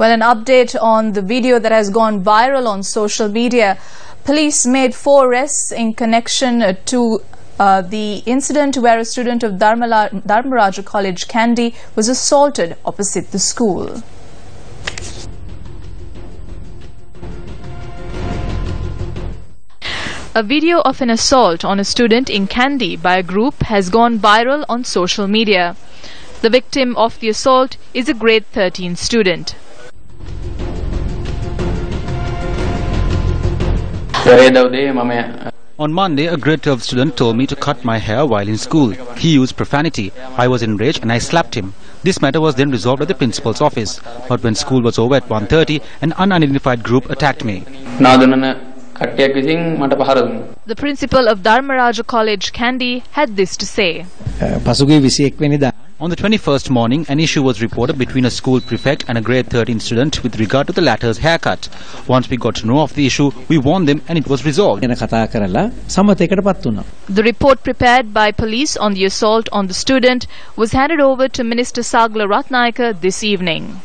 Well, an update on the video that has gone viral on social media. Police made four arrests in connection to uh, the incident where a student of Dharmala- Dharmaraja College, Kandy, was assaulted opposite the school. A video of an assault on a student in Kandy by a group has gone viral on social media. The victim of the assault is a grade 13 student. On Monday, a grade 12 student told me to cut my hair while in school. He used profanity. I was enraged and I slapped him. This matter was then resolved at the principal's office. But when school was over at 1.30, an unidentified group attacked me. The principal of Dharmaraja College, Kandy, had this to say. On the 21st morning, an issue was reported between a school prefect and a grade 13 student with regard to the latter's haircut. Once we got to know of the issue, we warned them and it was resolved. The report prepared by police on the assault on the student was handed over to Minister Sagala Ratnayaka this evening.